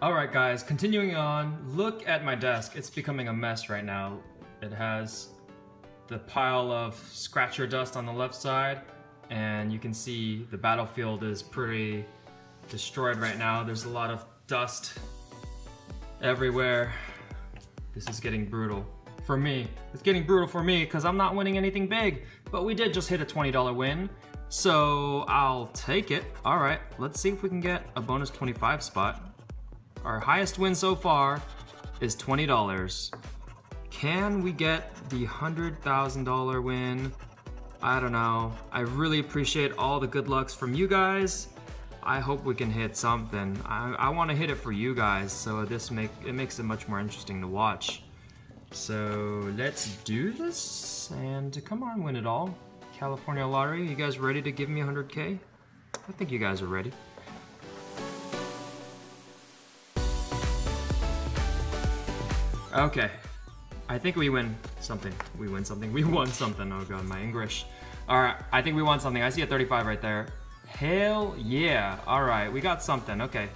Alright guys, continuing on, look at my desk. It's becoming a mess right now. It has the pile of scratcher dust on the left side, and you can see the battlefield is pretty destroyed right now. There's a lot of dust everywhere. This is getting brutal for me. It's getting brutal for me because I'm not winning anything big, but we did just hit a $20 win. So I'll take it. All right, let's see if we can get a bonus 25 spot. Our highest win so far is $20. Can we get the $100,000 win? I don't know. I really appreciate all the good lucks from you guys. I hope we can hit something. I, I want to hit it for you guys, so this make it makes it much more interesting to watch. So let's do this, and come on, win it all. California Lottery, you guys ready to give me 100k? I think you guys are ready. Okay, I think we win something. We win something. We won something. Oh god, my English. All right, I think we won something. I see a 35 right there. Hell yeah. All right, we got something. Okay.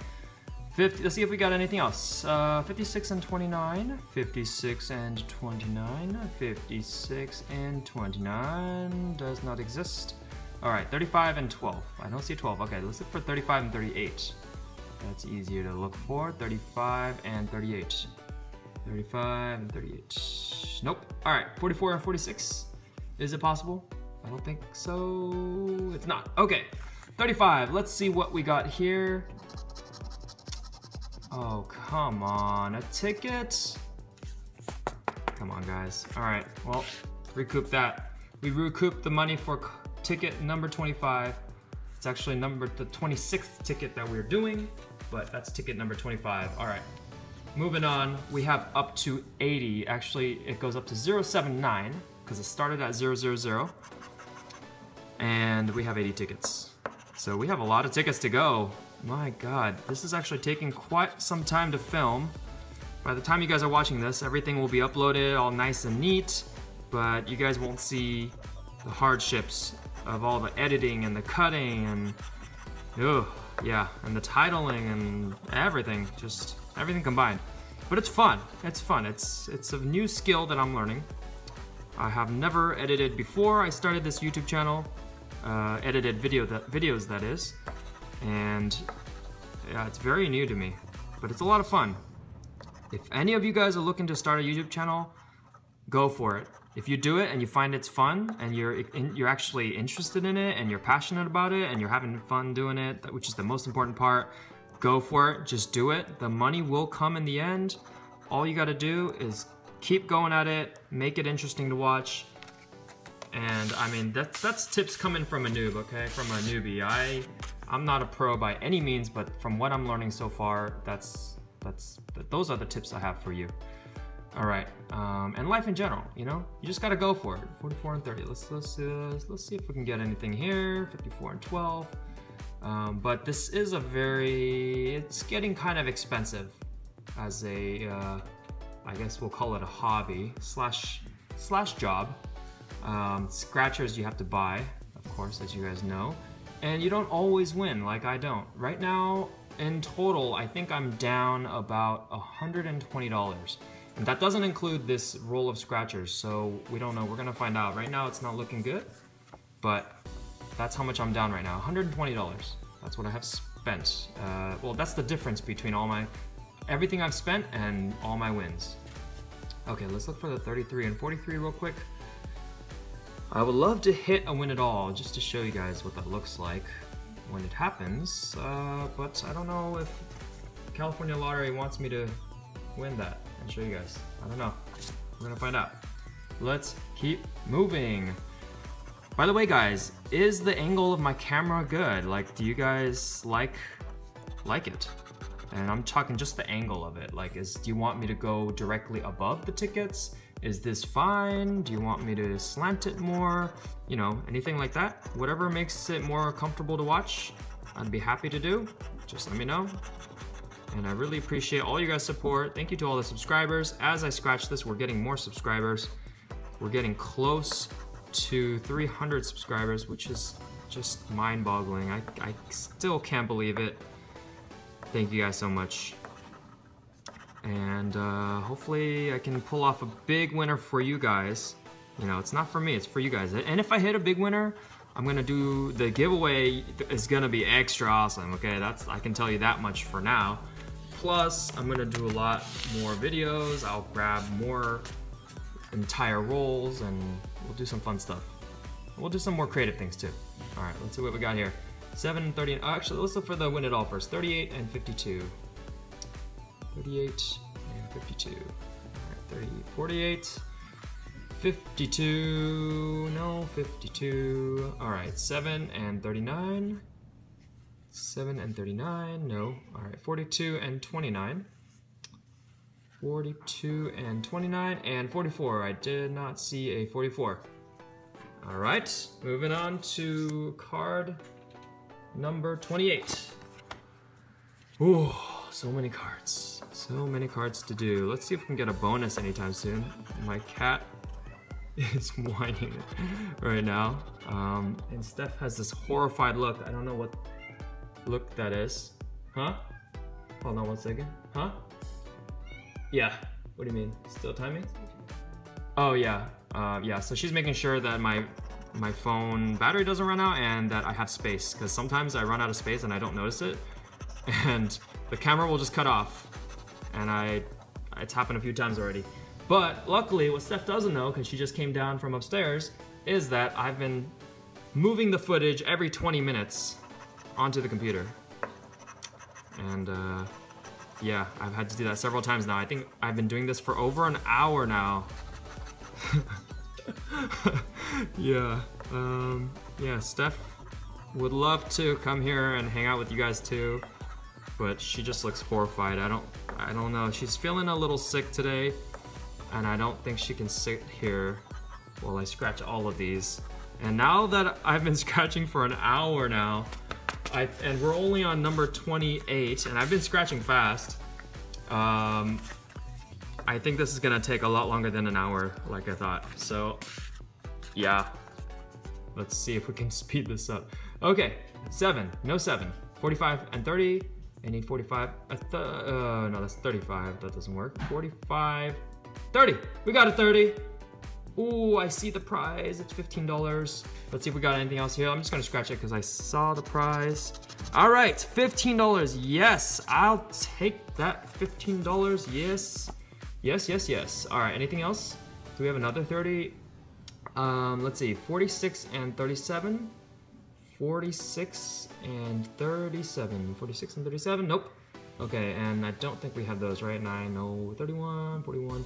50, let's see if we got anything else. Uh, 56 and 29, 56 and 29, 56 and 29 does not exist. All right, 35 and 12. I don't see 12. Okay, let's look for 35 and 38. That's easier to look for. 35 and 38. 35 and 38. Nope. All right, 44 and 46. Is it possible? I don't think so. It's not. Okay, 35. Let's see what we got here. Oh, come on. A ticket? Come on, guys. All right, well, recoup that. We recoup the money for ticket number 25. It's actually number the 26th ticket that we're doing, but that's ticket number 25. All right, moving on. We have up to 80. Actually, it goes up to 079 because it started at 000. And we have 80 tickets. So we have a lot of tickets to go. My god, this is actually taking quite some time to film. By the time you guys are watching this, everything will be uploaded all nice and neat, but you guys won't see the hardships of all the editing and the cutting and, ugh, yeah, and the titling and everything, just everything combined. But it's fun, it's fun, it's, it's a new skill that I'm learning. I have never edited before I started this YouTube channel, uh, edited video that, videos that is, and yeah, it's very new to me, but it's a lot of fun. If any of you guys are looking to start a YouTube channel, go for it. If you do it and you find it's fun and you're in, you're actually interested in it and you're passionate about it and you're having fun doing it, which is the most important part, go for it. Just do it. The money will come in the end. All you got to do is keep going at it, make it interesting to watch, and I mean, that's, that's tips coming from a noob, okay? From a newbie. I, I'm not a pro by any means, but from what I'm learning so far, that's, that's, those are the tips I have for you. All right, um, and life in general, you know? You just gotta go for it. 44 and 30, let's, let's, uh, let's see if we can get anything here. 54 and 12. Um, but this is a very, it's getting kind of expensive as a, uh, I guess we'll call it a hobby slash, slash job. Um, scratchers you have to buy, of course, as you guys know. And you don't always win, like I don't. Right now, in total, I think I'm down about $120. And that doesn't include this roll of scratchers, so we don't know. We're gonna find out. Right now, it's not looking good, but that's how much I'm down right now, $120. That's what I have spent. Uh, well, that's the difference between all my, everything I've spent and all my wins. Okay, let's look for the 33 and 43 real quick. I would love to hit a win it all just to show you guys what that looks like when it happens, uh, but I don't know if California Lottery wants me to win that and show you guys. I don't know. We're gonna find out. Let's keep moving. By the way, guys, is the angle of my camera good? Like, do you guys like like it? And I'm talking just the angle of it. Like, is do you want me to go directly above the tickets? Is this fine? Do you want me to slant it more? You know, anything like that. Whatever makes it more comfortable to watch, I'd be happy to do. Just let me know. And I really appreciate all you guys' support. Thank you to all the subscribers. As I scratch this, we're getting more subscribers. We're getting close to 300 subscribers, which is just mind-boggling. I, I still can't believe it. Thank you guys so much. and uh, hopefully I can pull off a big winner for you guys. You know, it's not for me, it's for you guys. And if I hit a big winner, I'm gonna do, the giveaway is gonna be extra awesome, okay? That's, I can tell you that much for now. Plus, I'm gonna do a lot more videos. I'll grab more entire rolls and we'll do some fun stuff. We'll do some more creative things too. All right, let's see what we got here. 7 and 30, uh, actually let's look for the win it all first. 38 and 52. 38 and 52. All right, 30, 48. 52, no, 52. All right, 7 and 39. 7 and 39, no. All right, 42 and 29. 42 and 29 and 44. I did not see a 44. All right, moving on to card number 28. Ooh, so many cards. So many cards to do. Let's see if we can get a bonus anytime soon. My cat is whining right now. Um, and Steph has this horrified look. I don't know what look that is. Huh? Hold on one second. Huh? Yeah. What do you mean? Still timing? Oh yeah. Uh, yeah. So she's making sure that my my phone battery doesn't run out and that I have space because sometimes I run out of space and I don't notice it and the camera will just cut off and I it's happened a few times already. But luckily, what Steph doesn't know, because she just came down from upstairs, is that I've been moving the footage every 20 minutes onto the computer. And uh, yeah, I've had to do that several times now. I think I've been doing this for over an hour now. yeah, um, yeah, Steph would love to come here and hang out with you guys too, but she just looks horrified. I don't, I don't know. She's feeling a little sick today and I don't think she can sit here while I scratch all of these. And now that I've been scratching for an hour now, I, and we're only on number 28, and I've been scratching fast, um, I think this is gonna take a lot longer than an hour, like I thought. So, yeah. Let's see if we can speed this up. Okay, seven, no seven. 45 and 30, I need 45, uh, uh, no, that's 35, that doesn't work. 45, 30. We got a 30. Ooh, I see the prize. It's $15. Let's see if we got anything else here. I'm just gonna scratch it because I saw the prize. All right, $15. Yes, I'll take that $15. Yes, yes, yes, yes. All right, anything else? Do we have another 30? Um, let's see, 46 and 37. 46 and 37. 46 and 37, nope. Okay, and I don't think we have those, right? 9, no, 31, 41,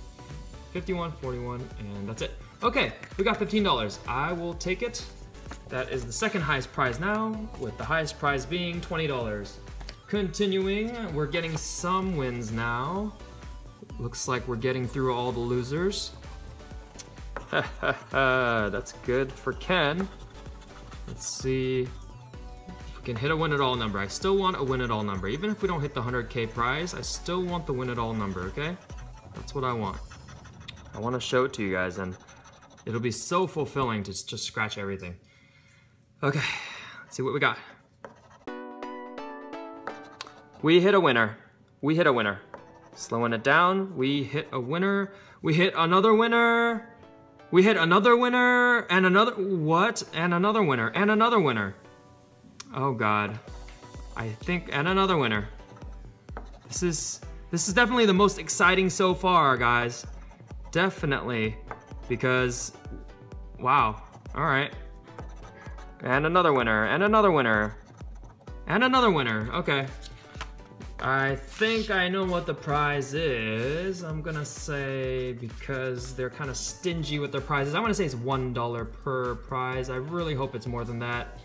51, 41, and that's it. Okay, we got $15. I will take it. That is the second highest prize now, with the highest prize being $20. Continuing, we're getting some wins now. Looks like we're getting through all the losers. That's good for Ken. Let's see if we can hit a win it all number. I still want a win it all number. Even if we don't hit the 100k prize, I still want the win at all number, okay? That's what I want. I want to show it to you guys and it'll be so fulfilling to just scratch everything. Okay, let's see what we got. We hit a winner. We hit a winner. Slowing it down, we hit a winner. We hit another winner. We hit another winner and another, what? And another winner and another winner. Oh god. I think, and another winner. This is, this is definitely the most exciting so far, guys. Definitely. Because, wow. All right. And another winner, and another winner. And another winner, okay. I think I know what the prize is. I'm gonna say, because they're kind of stingy with their prizes, I'm gonna say it's $1 per prize. I really hope it's more than that.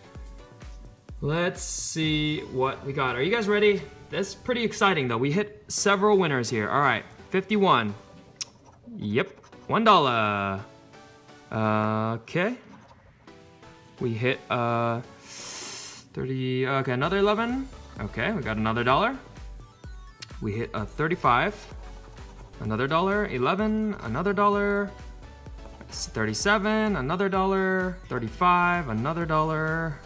Let's see what we got. Are you guys ready? That's pretty exciting though. We hit several winners here. All right, 51. Yep, $1. Uh, okay. We hit uh 30, okay, another 11. Okay, we got another dollar. We hit a 35. Another dollar, 11, another dollar. 37, another dollar. 35, another dollar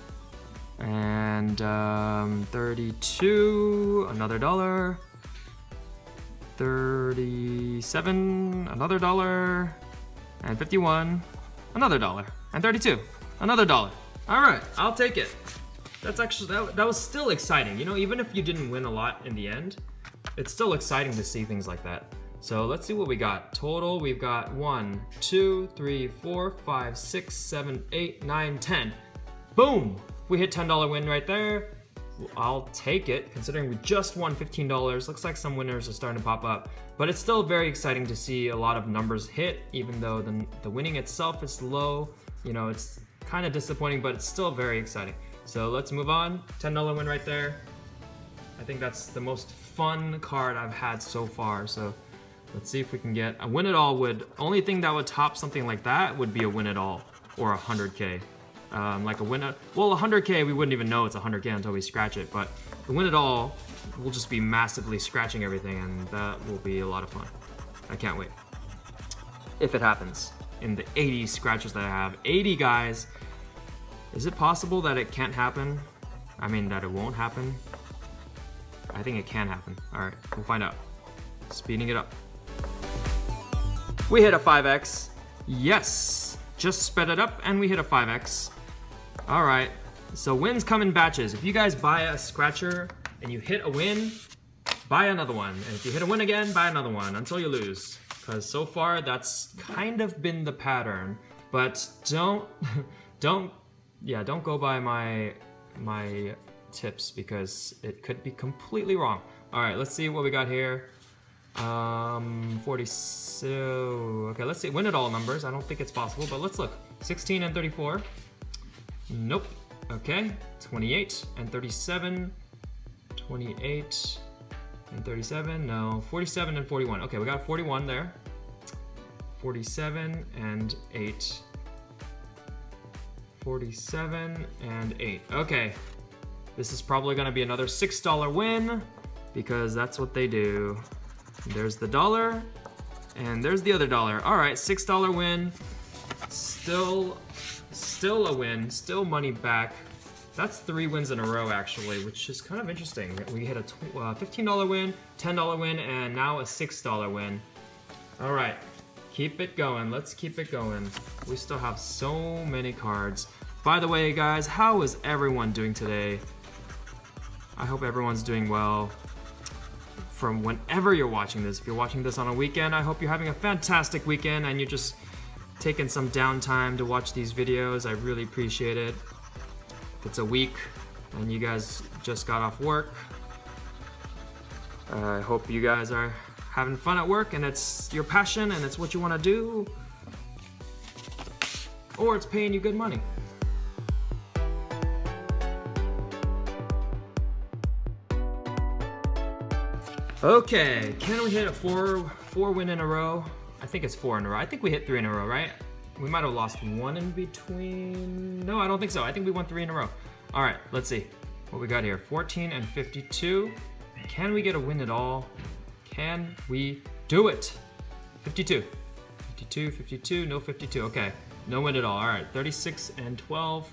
and um, 32, another dollar. 37, another dollar, and 51, another dollar, and 32, another dollar. All right, I'll take it. That's actually, that, that was still exciting. You know, even if you didn't win a lot in the end, it's still exciting to see things like that. So let's see what we got. Total, we've got one, two, three, four, five, six, seven, eight, nine, ten. Boom! We hit $10 win right there. I'll take it, considering we just won $15. Looks like some winners are starting to pop up. But it's still very exciting to see a lot of numbers hit, even though the, the winning itself is low. You know, it's kind of disappointing, but it's still very exciting. So let's move on. $10 win right there. I think that's the most fun card I've had so far. So let's see if we can get a win it all would, only thing that would top something like that would be a win it all or a 100K um, like a win it, well 100k we wouldn't even know it's 100k until we scratch it, but the win it all, we'll just be massively scratching everything and that will be a lot of fun. I can't wait. If it happens in the 80 scratches that I have, 80 guys, is it possible that it can't happen? I mean that it won't happen? I think it can happen. All right, we'll find out. Speeding it up. We hit a 5x. Yes, just sped it up and we hit a 5x. All right, so wins come in batches. If you guys buy a scratcher and you hit a win, buy another one. And if you hit a win again, buy another one until you lose. Because so far, that's kind of been the pattern. But don't, don't, yeah, don't go by my, my tips because it could be completely wrong. All right, let's see what we got here. Um, 40, so, okay, let's see, win it all numbers. I don't think it's possible, but let's look. 16 and 34. Nope. Okay, 28 and 37. 28 and 37, no, 47 and 41. Okay, we got 41 there. 47 and 8. 47 and 8. Okay, this is probably gonna be another $6 win because that's what they do. There's the dollar and there's the other dollar. All right, $6 win. Still Still a win, still money back. That's three wins in a row actually, which is kind of interesting. We hit a uh, $15 win, $10 win, and now a $6 win. All right, keep it going. Let's keep it going. We still have so many cards. By the way, guys, how is everyone doing today? I hope everyone's doing well. From whenever you're watching this, if you're watching this on a weekend, I hope you're having a fantastic weekend and you're just taking some downtime to watch these videos. I really appreciate it. It's a week and you guys just got off work, I hope you guys are having fun at work and it's your passion and it's what you want to do. Or it's paying you good money. Okay, can we hit a four four win in a row? I think it's four in a row. I think we hit three in a row, right? We might have lost one in between. No, I don't think so. I think we won three in a row. All right, let's see what we got here. 14 and 52. Can we get a win it all? Can we do it? 52. 52, 52, no 52. Okay, no win it all. All right, 36 and 12.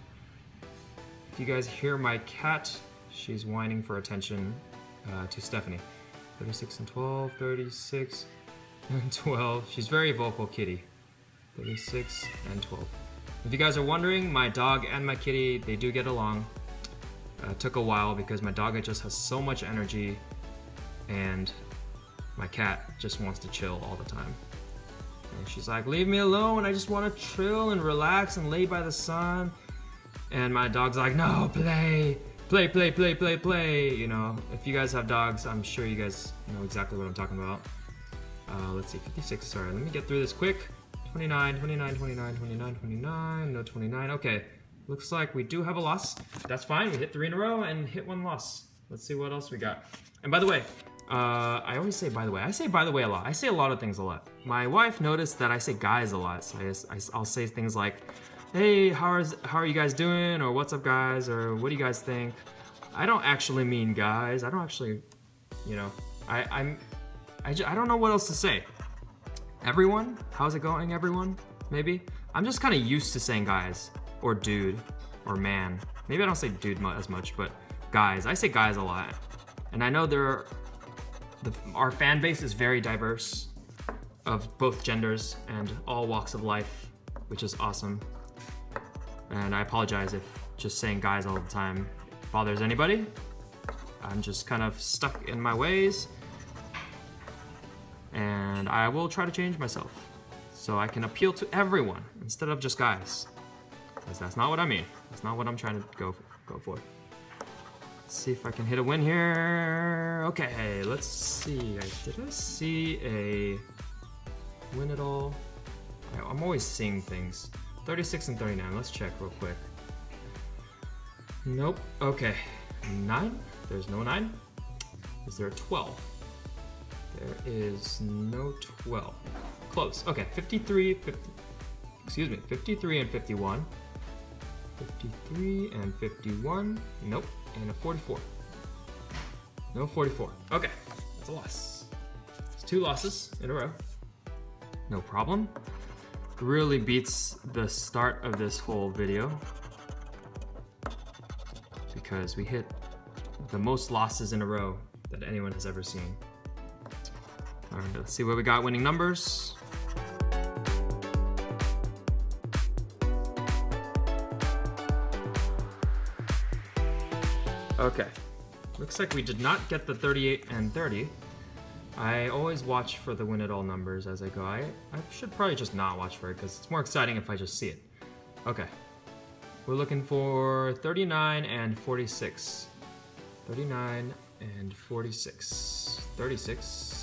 If you guys hear my cat, she's whining for attention uh, to Stephanie. 36 and 12, 36 and 12. She's very vocal kitty. 36 and 12. If you guys are wondering, my dog and my kitty, they do get along. Uh, took a while because my dog just has so much energy and my cat just wants to chill all the time. And she's like, leave me alone, I just want to chill and relax and lay by the sun. And my dog's like, no, play, play, play, play, play, play. You know, if you guys have dogs, I'm sure you guys know exactly what I'm talking about. Uh, let's see, 56, sorry, let me get through this quick. 29, 29, 29, 29, 29, no 29, okay. Looks like we do have a loss. That's fine, we hit three in a row and hit one loss. Let's see what else we got. And by the way, uh, I always say by the way. I say by the way a lot. I say a lot of things a lot. My wife noticed that I say guys a lot. So I, I, will say things like, hey, how, is, how are you guys doing? Or what's up guys? Or what do you guys think? I don't actually mean guys. I don't actually, you know, I, I'm, I, just, I don't know what else to say. Everyone? How's it going, everyone? Maybe? I'm just kind of used to saying guys, or dude, or man. Maybe I don't say dude as much, but guys. I say guys a lot. And I know there are, the, our fan base is very diverse of both genders and all walks of life, which is awesome. And I apologize if just saying guys all the time bothers anybody. I'm just kind of stuck in my ways. And I will try to change myself so I can appeal to everyone instead of just guys. Because that's not what I mean. That's not what I'm trying to go, go for. Let's see if I can hit a win here. Okay, let's see. Did I see a win it all? I'm always seeing things. 36 and 39, let's check real quick. Nope, okay. Nine, there's no nine. Is there a 12? There is no 12. Close, okay, 53, 50, excuse me, 53 and 51. 53 and 51, nope, and a 44. No 44, okay, that's a loss. It's two losses in a row. No problem. Really beats the start of this whole video because we hit the most losses in a row that anyone has ever seen. All right, let's see what we got winning numbers. Okay, looks like we did not get the 38 and 30. I always watch for the win it all numbers as I go. I, I should probably just not watch for it because it's more exciting if I just see it. Okay, we're looking for 39 and 46. 39 and 46. 36.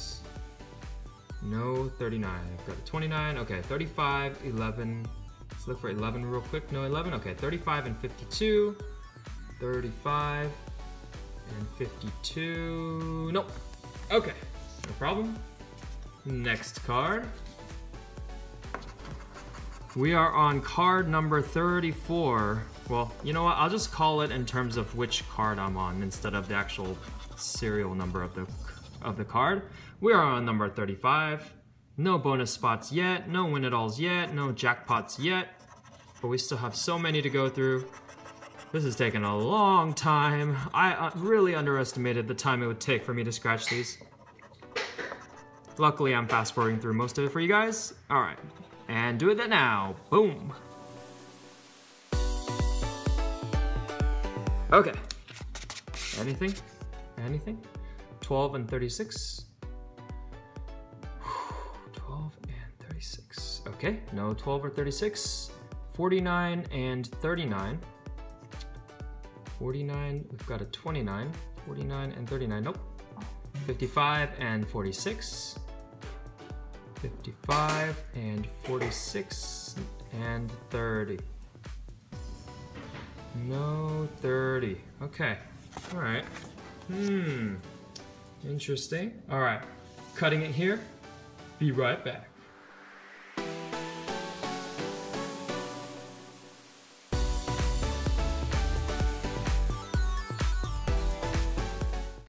No 39. I've got a 29. Okay, 35, 11. Let's look for 11 real quick. No 11. Okay, 35 and 52. 35 and 52. Nope. Okay, no problem. Next card. We are on card number 34. Well, you know what? I'll just call it in terms of which card I'm on instead of the actual serial number of the of the card. We are on number 35. No bonus spots yet, no win it alls yet, no jackpots yet, but we still have so many to go through. This is taking a long time. I uh, really underestimated the time it would take for me to scratch these. Luckily, I'm fast forwarding through most of it for you guys. All right, and do it now. Boom. Okay. Anything? Anything? 12 and 36. 12 and 36. Okay, no 12 or 36. 49 and 39. 49, we've got a 29. 49 and 39, nope. 55 and 46. 55 and 46 and 30. No 30. Okay. All right. Hmm. Interesting. All right. Cutting it here. Be right back.